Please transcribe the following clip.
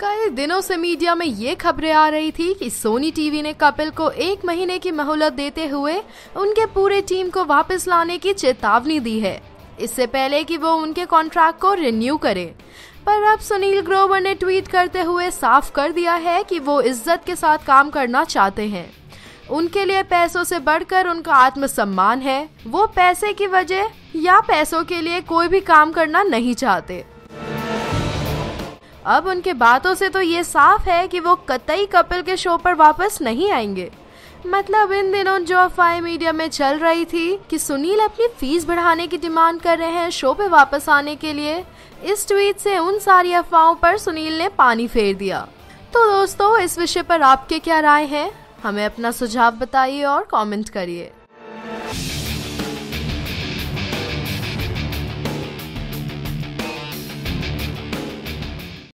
कई दिनों से मीडिया में ये खबरें आ रही थी कि सोनी टीवी ने कपिल को एक महीने की मोहलत देते हुए उनके पूरे टीम को वापस लाने की चेतावनी दी है। इससे पहले कि वो उनके कॉन्ट्रैक्ट को रिन्यू करे। पर अब सुनील ग्रोवर ने ट्वीट करते हुए साफ़ कर दिया है कि वो इज़्ज़त के साथ काम करना चाहते हैं। उनके लिए पैसों से बढ़कर उनका आत्मसम्मान है। वो पैसे की वजह या पैसों के लिए कोई भी काम करना नहीं चाहते। अब उनके बातों से तो ये साफ़ है कि वो कतई कपिल के शो पर वापस नहीं आएँगे। मतलब इन दिनों जो अफवाहें मीडिया में चल रही थी कि सुनील अपनी फ़ीस बढ़ाने की डिमांड कर रहे हैं शो पे वापस आने के लिए, इस ट्वीट से उन सारी अफवाहों पर सुनील ने पानी फेर दिया। तो दोस्तों, इस विषय पर आपके क्या राय हैं? हमें अपना सुझाव बताइए और कमेंट करिए।